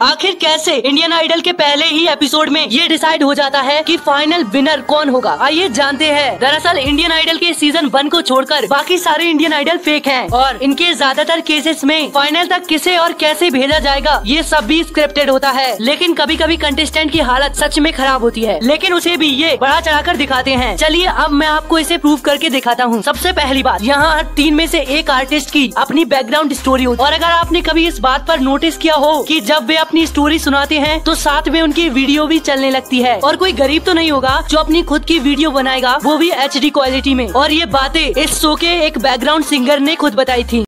आखिर कैसे Indian Idol के पहले ही एपिसोड में ये डिसाइड हो जाता है कि फाइनल विनर कौन होगा? आइए जानते हैं। दरअसल इंडियन आइडल के सीज़न वन को छोड़कर बाकी सारे इंडियन आइडल फेक हैं और इनके ज़्यादातर केसेस में फाइनल तक किसे और कैसे भेजा जाएगा, ये सब भी स्क्रिप्टेड होता है। लेकिन कभी कभी कंटेस्टेंट की हालत सच में खराब होती है। लेकिन उसे भी ये बढ़ा चढ़ाकर दिखाते हैं। चलिए अब मैं आपको इसे प्रूव करके दिखाता हूँ। सबसे पहली बात, यहाँ हर तीन में से एक आर्टिस्ट की अपनी बैकग्राउंड स्टोरी हो। और अगर आपने कभी इस बात पर नोटिस किया हो कि जब वे अपनी स्टोरी सुनाते हैं तो साथ में उनकी वीडियो भी चलने लगती है। और कोई गरीब तो नहीं होगा जो अपनी खुद की वीडियो बनाएगा, वो भी एचडी क्वालिटी में। और ये बातें इस शो के एक बैकग्राउंड सिंगर ने खुद बताई थी।